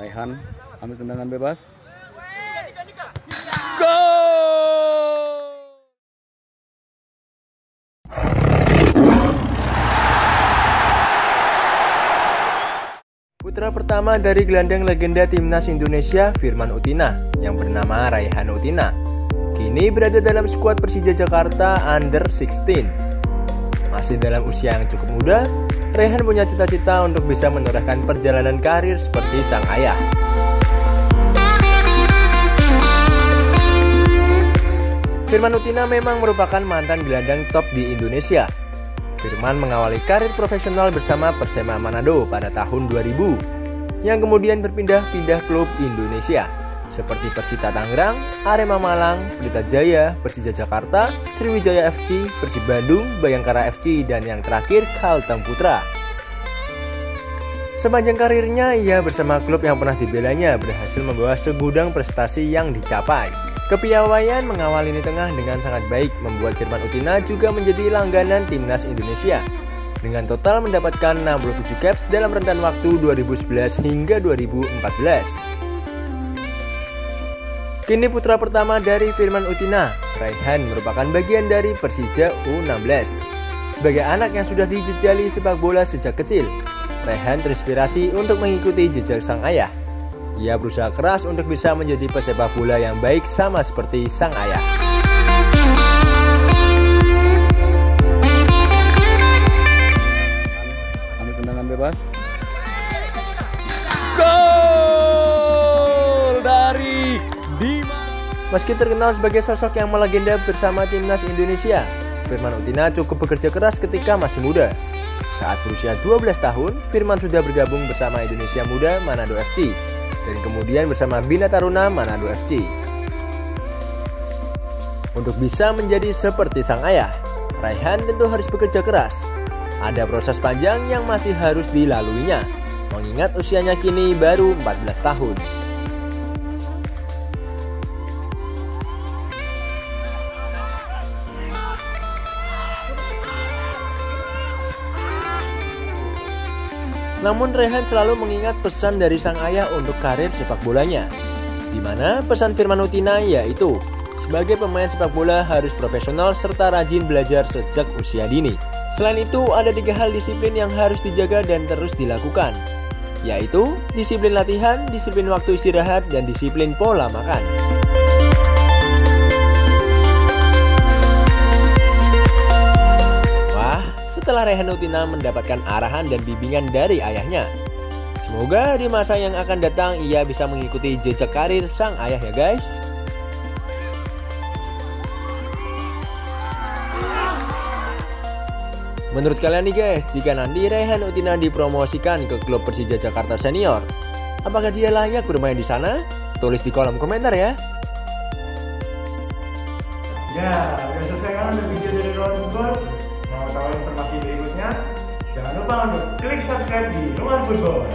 Raihan ambil tendangan bebas. Gol! Putra pertama dari gelandang legenda timnas Indonesia Firman Utina yang bernama Raihan Utina kini berada dalam skuad Persija Jakarta Under 16. Masih dalam usia yang cukup muda, Raihan punya cita-cita untuk bisa menorehkan perjalanan karir seperti sang ayah. Firman Utina memang merupakan mantan gelandang top di Indonesia Firman mengawali karir profesional bersama Persema Manado pada tahun 2000 yang kemudian berpindah-pindah klub Indonesia seperti Persita Tangerang, Arema Malang, Pelita Jaya, Persija Jakarta, Sriwijaya FC, Persib Bandung, Bayangkara FC, dan yang terakhir Kalteng Putra. Sepanjang karirnya, ia bersama klub yang pernah dibelanya berhasil membawa segudang prestasi yang dicapai. Kepiawaian mengawal lini tengah dengan sangat baik membuat Firman Utina juga menjadi langganan timnas Indonesia. Dengan total mendapatkan 67 caps dalam rentan waktu 2011 hingga 2014. Kini putra pertama dari Firman Utina, Raihan merupakan bagian dari Persija U16. Sebagai anak yang sudah dijejali sepak bola sejak kecil, Raihan terinspirasi untuk mengikuti jejak sang ayah ia berusaha keras untuk bisa menjadi pesepak bola yang baik sama seperti sang ayah. Meski terkenal sebagai sosok yang melegenda bersama timnas Indonesia, Firman Utina cukup bekerja keras ketika masih muda. Saat berusia 12 tahun, Firman sudah bergabung bersama Indonesia Muda Manado FC dan kemudian bersama Bina Taruna Manado FC. Untuk bisa menjadi seperti sang ayah, Raihan tentu harus bekerja keras. Ada proses panjang yang masih harus dilaluinya, mengingat usianya kini baru 14 tahun. Namun Rehan selalu mengingat pesan dari sang ayah untuk karir sepak bolanya. Di mana pesan Firman Utina yaitu, sebagai pemain sepak bola harus profesional serta rajin belajar sejak usia dini. Selain itu, ada tiga hal disiplin yang harus dijaga dan terus dilakukan, yaitu disiplin latihan, disiplin waktu istirahat, dan disiplin pola makan. Setelah Rehanutina mendapatkan arahan dan bimbingan dari ayahnya. Semoga di masa yang akan datang ia bisa mengikuti jejak karir sang ayah ya guys. Menurut kalian nih guys, jika nanti Rehan Utina dipromosikan ke klub Persija Jakarta Senior, apakah dia layak bermain di sana? Tulis di kolom komentar ya. Ya, selesai kan video dari Roland Football? mengetahui informasi berikutnya, jangan lupa untuk klik subscribe di Luar Football.